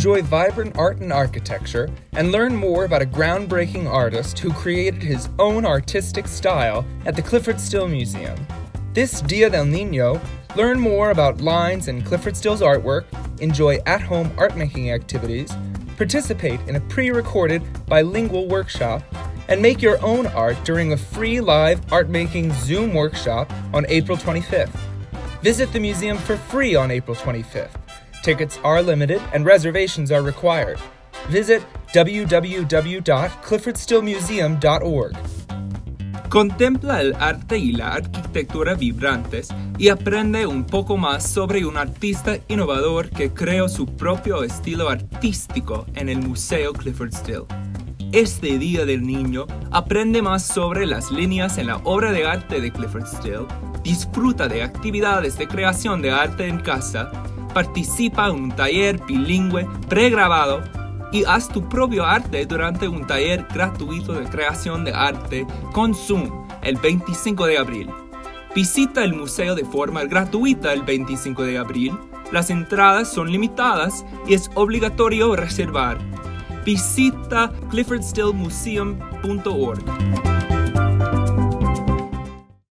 enjoy vibrant art and architecture, and learn more about a groundbreaking artist who created his own artistic style at the Clifford Still Museum. This Dia del Nino, learn more about lines in Clifford Still's artwork, enjoy at home art making activities, participate in a pre recorded bilingual workshop, and make your own art during a free live art making Zoom workshop on April 25th. Visit the museum for free on April 25th. Tickets are limited and reservations are required. Visit www.cliffordstillmuseum.org. Contempla el arte y la arquitectura vibrantes y aprende un poco más sobre un artista innovador que creó su propio estilo artístico en el Museo Clifford Still. Este Día del Niño aprende más sobre las líneas en la obra de arte de Clifford Still, disfruta de actividades de creación de arte en casa, participa en un taller bilingüe pregrabado y haz tu propio arte durante un taller gratuito de creación de arte con Zoom el 25 de abril. Visita el museo de forma gratuita el 25 de abril. Las entradas son limitadas y es obligatorio reservar. Visita cliffordstillmuseum.org.